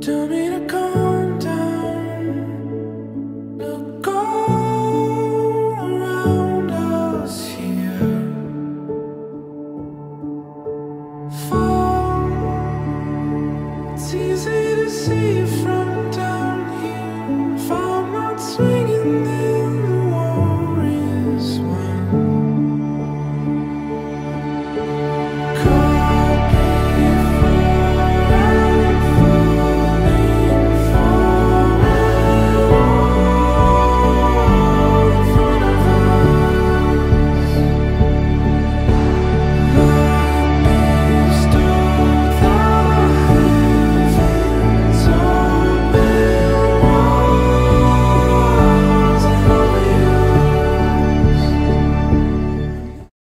Tell me to come. see